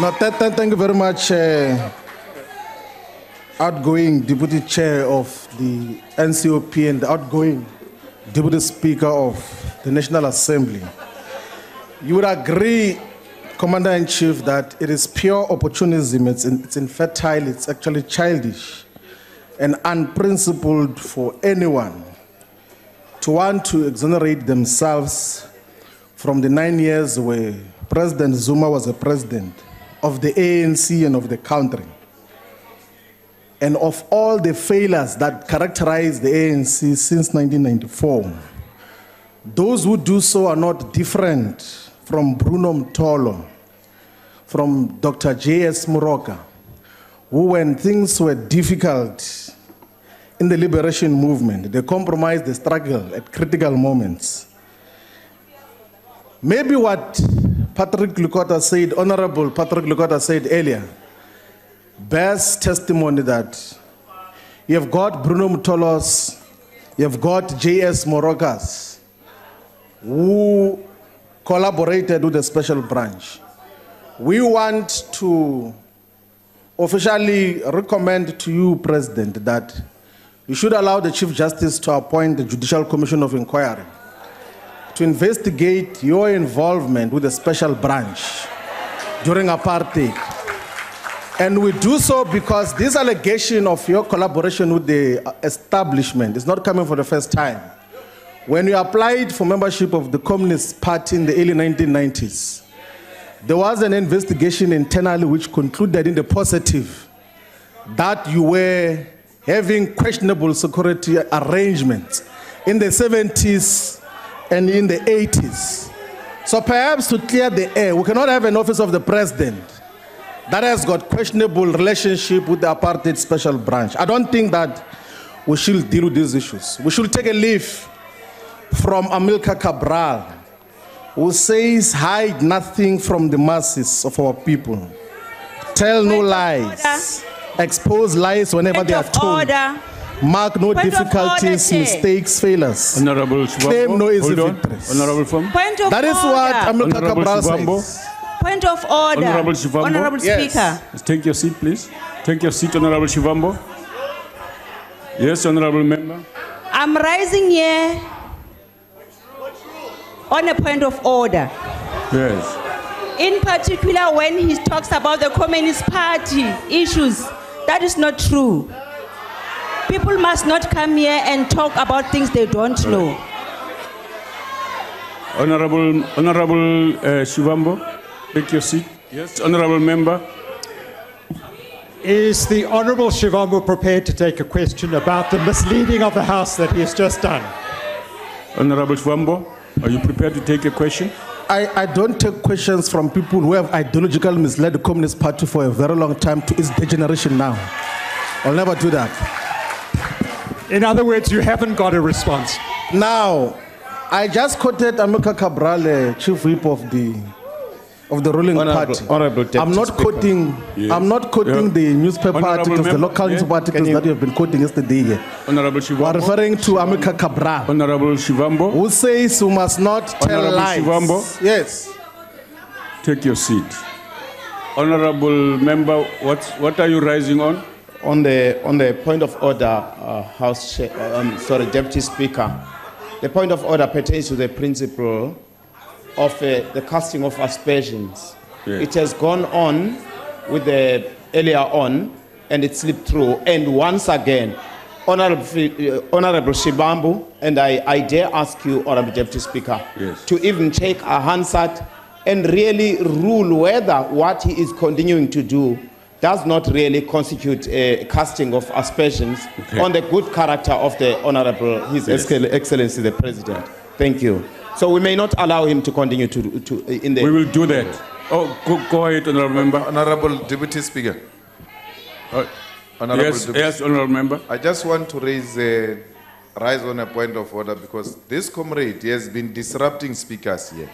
No, th- th- thank you very much, uh, outgoing Deputy Chair of the NCOP and the outgoing Deputy Speaker of the National Assembly. You would agree, Commander in Chief, that it is pure opportunism, it's, in, it's infertile, it's actually childish and unprincipled for anyone to want to exonerate themselves from the nine years where President Zuma was a president of the ANC and of the country, and of all the failures that characterize the ANC since 1994. Those who do so are not different from Bruno Mtolo, from Dr. J.S. Moroka, who, when things were difficult in the liberation movement, they compromised the struggle at critical moments. Maybe what Patrick Lekota said, Honorable Patrick Lekota said earlier, bears testimony that you have got Bruno Mtolos, you have got J.S. Morokas, who collaborated with the special branch. We want to officially recommend to you, President, that you should allow the Chief Justice to appoint the Judicial Commission of Inquiry to investigate your involvement with the special branch during apartheid. And we do so because this allegation of your collaboration with the establishment is not coming for the first time. When you applied for membership of the Communist Party in the early 1990s, there was an investigation internally which concluded in the positive that you were having questionable security arrangements in the 70s and in the 80s. So perhaps to clear the air, we cannot have an office of the president that has got questionable relationship with the apartheid special branch. I don't think that we should deal with these issues. We should take a leaf from Amilcar Cabral, who says, hide nothing from the masses of our people. Tell no lies. Expose lies whenever they are told. Order. Mark no Point of difficulties, order, Chair. mistakes, failures. Honorable Claim Shivambu, no easy hold on. victories. Honorable Fam. Point of That is order. what Amilcar Honorable Cabral Shivambu. says. Point of order. Honorable Shivambu. Honorable Yes. Speaker. Let's Take your seat, please. Take your seat, Honorable Shivambu. Yes, Honorable Member. I'm rising here on a point of order. Yes. In particular, when he talks about the Communist Party issues, that is not true. People must not come here and talk about things they don't know. Honorable, Honorable uh, Shivambu, take your seat. Yes, Honorable Member. Is the Honourable Shivambu prepared to take a question about the misleading of the House that he has just done? Honorable Shivambu, are you prepared to take a question? I, I don't take questions from people who have ideologically misled the Communist Party for a very long time to its degeneration now. I'll never do that. In other words, you haven't got a response. Now, I just quoted Amilcar Cabral, uh, chief whip of the of the ruling Honorable- party. Honorable Deputy I'm not Speaker. quoting. Yes. I'm not quoting Yeah. the newspaper Honorable articles, the local yeah. newspaper articles you- that you have been quoting yesterday here. Honorable We're referring to Amilcar Cabral, Honorable Shivambu, who says we must not tell Honorable lies. Shivambu. Yes. take your seat. Honorable Member, what, what are you rising on? On the, on the point of order, uh, House, Chair, uh, um, sorry, Deputy Speaker, the point of order pertains to the principle of uh, the casting of aspersions. Yeah. It has gone on with the earlier on, and it slipped through. And once again, Honorable, uh, Honorable Shivambu, and I, I dare ask you, Honorable Deputy Speaker, Yes. to even take a Hansard and really rule whether what he is continuing to do does not really constitute a casting of aspersions Okay. on the good character of the Honorable His Excel- Excellency the President. Thank you. So we may not allow him to continue to, to in the. We will do that. Oh, go, go ahead, Honorable Member. Honorable Deputy Speaker. Uh, Honorable yes, Deputy yes, Honorable Member. I just want to raise a rise on a point of order because this comrade he has been disrupting speakers here.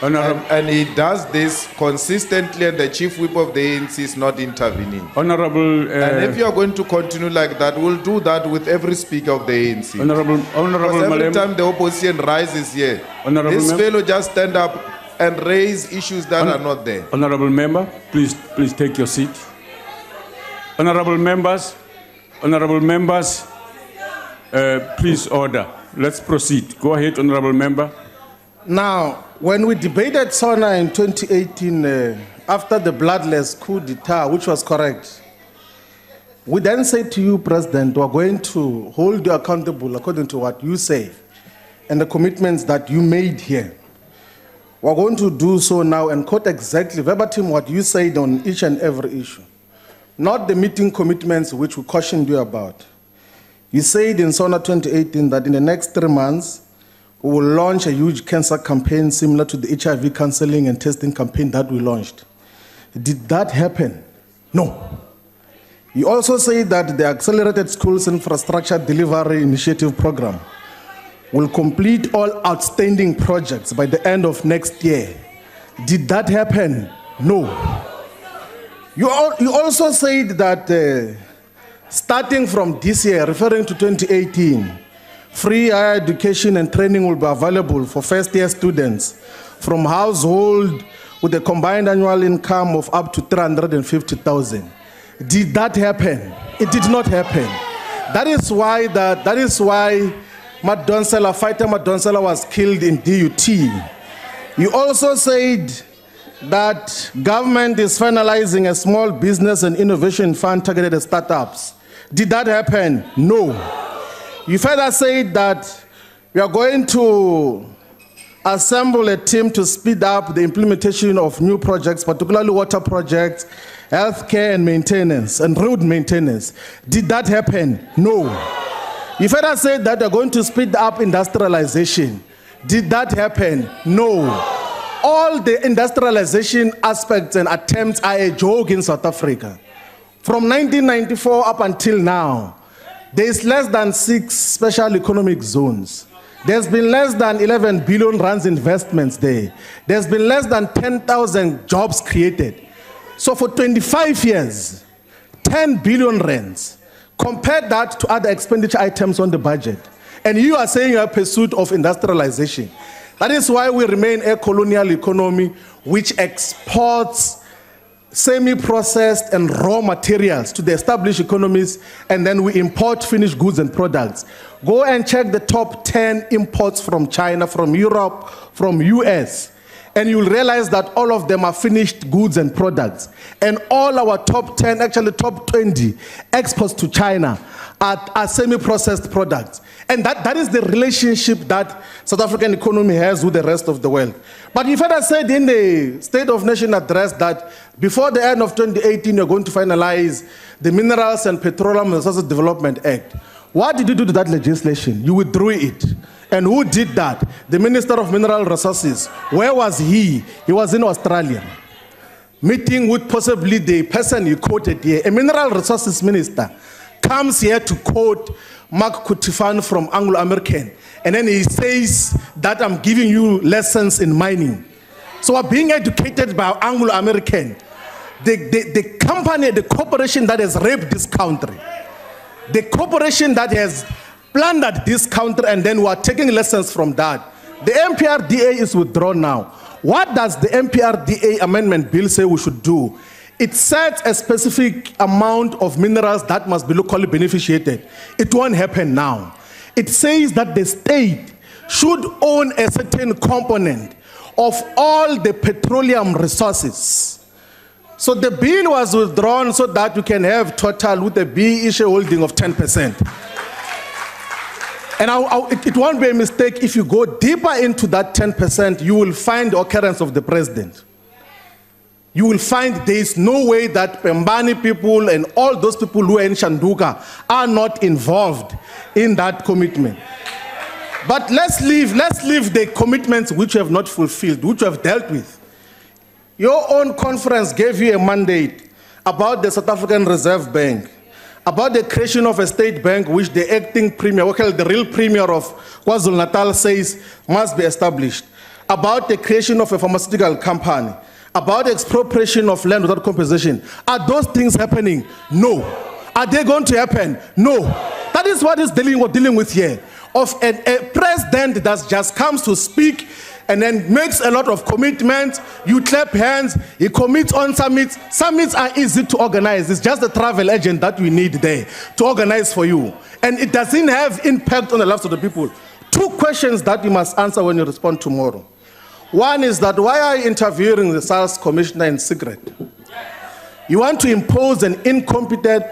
And, Honorable, and he does this consistently, and the chief whip of the ANC is not intervening. Honorable, And if uh, you are going to continue like that, we'll do that with every speaker of the ANC. Honorable, Honorable Because every Malema. time the opposition rises here, Honorable this Mem- fellow just stand up and raise issues that are not there. Honorable member, please, please take your seat. Honorable members, honorable members, uh, please order. Let's proceed. Go ahead, honorable member. Now, when we debated SONA in 2018, uh, after the bloodless coup d'etat, which was correct, we then said to you, President, we're going to hold you accountable according to what you say and the commitments that you made here. We're going to do so now and quote exactly verbatim what you said on each and every issue, not the meeting commitments which we cautioned you about. You said in SONA 2018 that in the next three months, we will launch a huge cancer campaign similar to the HIV counseling and testing campaign that we launched. Did that happen? No. You also said that the Accelerated Schools Infrastructure Delivery Initiative program will complete all outstanding projects by the end of next year. Did that happen? No. You, al- you also said that uh, starting from this year, referring to 2018, free higher education and training will be available for first year students from household with a combined annual income of up to 350,000. Did that happen? It did not happen. That is why that, that is why Madonsela, fighter was killed in DUT. You also said that government is finalizing a small business and innovation fund targeted at startups. Did that happen? No. You further said that we are going to assemble a team to speed up the implementation of new projects, particularly water projects, healthcare and maintenance, and road maintenance. Did that happen? No. You further said that you're going to speed up industrialization. Did that happen? No. All the industrialization aspects and attempts are a joke in South Africa. From 1994 up until now, there is less than six special economic zones. There's been less than 11 billion rands investments there. There's been less than 10,000 jobs created. So for 25 years, 10 billion rands. Compare that to other expenditure items on the budget. And you are saying you are pursuit of industrialization. That is why we remain a colonial economy which exports semi-processed and raw materials to the established economies and then we import finished goods and products. Go and check the top 10 imports from china from europe from us and you'll realize that all of them are finished goods and products. And all our top 10 actually top 20 exports to china are, are semi-processed products. And that, that is the relationship that south african economy has with the rest of the world. But you further said in the state of nation address that before the end of 2018 you're going to finalize the minerals and petroleum resources development act what did you do to that legislation? You withdrew it and who did that? The minister of mineral resources. Where was he? He was in australia. Meeting with possibly the person you quoted here, a mineral resources minister, comes here to quote Mark Cutifani from Anglo American, and then he says that I'm giving you lessons in mining. So we're being educated by Anglo American, the, the, the company, the corporation that has raped this country, the corporation that has plundered this country, and then we are taking lessons from that. The MPRDA is withdrawn now. What does the MPRDA amendment bill say we should do? It sets a specific amount of minerals that must be locally beneficiated. It won't happen now. It says that the state should own a certain component of all the petroleum resources. So the bill was withdrawn so that you can have total with a B issue holding of 10%. And I, I, it, won't be a mistake if you go deeper into that 10%, you will find the occurrence of the president. You will find there is no way that Pembani people and all those people who are in Shanduka are not involved in that commitment. But let's leave, let's leave the commitments which you have not fulfilled, which you have dealt with. Your own conference gave you a mandate about the South African Reserve Bank, about the creation of a state bank which the acting premier, well, the real premier of KwaZulu Natal says must be established, about the creation of a pharmaceutical company, about the expropriation of land without compensation. Are those things happening? No. Are they going to happen? No. That is what is dealing, we're dealing with here. Of a president that just comes to speak and then makes a lot of commitments. You clap hands, he commits on summits. Summits are easy to organize. It's just the travel agent that we need there to organize for you. And it doesn't have impact on the lives of the people. Two questions that you must answer when you respond tomorrow. One is that why are you interviewing the SARS commissioner in secret? You want to impose an incompetent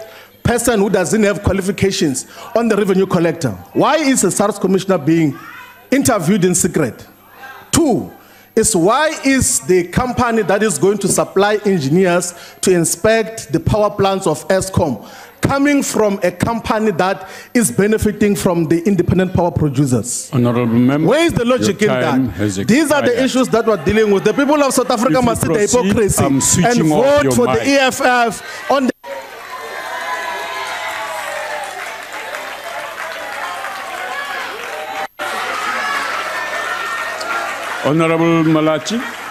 person who doesn't have qualifications on the revenue collector. Why is the SARS commissioner being interviewed in secret? Two is why is the company that is going to supply engineers to inspect the power plants of Eskom coming from a company that is benefiting from the independent power producers? Honorable member. Where is the logic in your time has that? These are the issues that we're dealing with. The people of South Africa If must see the hypocrisy and vote for the. EFF on the Honorable Malachi.